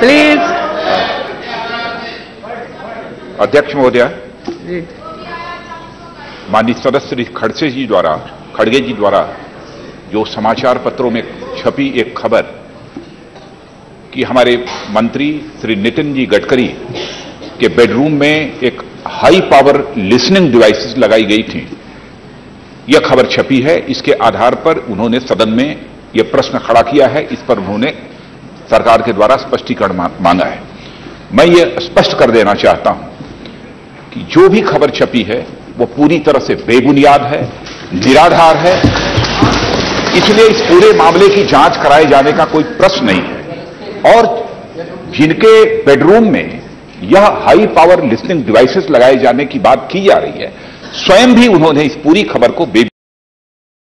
Please अध्यक्ष महोदय माननीय सदस्य श्री खड़से जी द्वारा खड़गे जी द्वारा जो समाचार पत्रों में छपी एक खबर कि हमारे मंत्री श्री नितिन जी गडकरी के बेडरूम में एक हाई पावर लिसनिंग डिवाइसेस लगाई गई थी। यह खबर छपी है इसके आधार पर उन्होंने सदन में यह प्रश्न खड़ा किया है इस पर उन्होंने सरकार के द्वारा स्पष्टीकरण मांगा है। मैं ये स्पष्ट कर देना चाहता हूँ कि जो भी खबर छपी है, वो पूरी तरह से बेबुनियाद है, निराधार है। इसलिए इस पूरे मामले की जाँच कराए जाने का कोई प्रश्न नहीं है। और जिनके बेडरूम में यह हाई पावर लिसनिंग डिवाइसेस लगाए जाने की बात की जा रही है, स्वयं भी उन्होंने इस पूरी खबर को बे